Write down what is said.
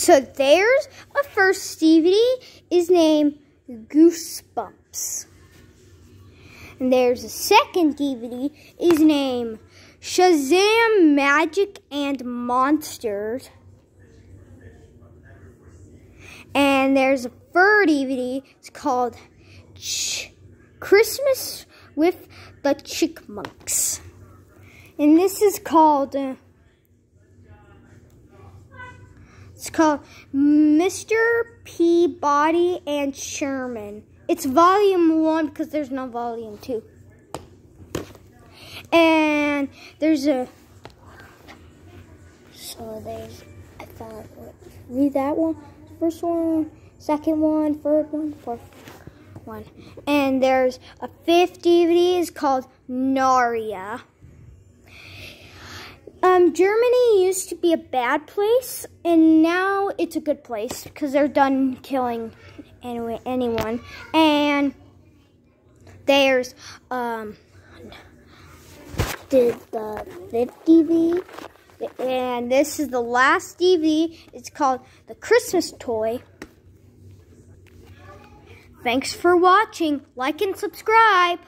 So there's a first DVD is named Goosebumps. And there's a second DVD is named Shazam Magic and Monsters. And there's a third DVD. It's called Ch Christmas with the Chickmunks. And this is called... Uh, it's called Mr. Peabody and Sherman. It's volume one because there's no volume two. And there's a. So there's. I thought. Read that one. First one, second one, third one, fourth one. And there's a fifth DVD. It's called Naria. Um, Germany used to be a bad place, and now it's a good place because they're done killing anyway anyone. And there's um the the fifth and this is the last DV. It's called the Christmas Toy. Thanks for watching. Like and subscribe.